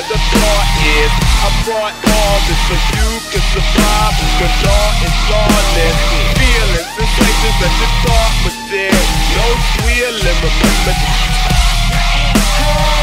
But the thought is, I brought all this so you can survive, cause all is lawless. Feeling sensations that you thought was there, no squealing, remember. this.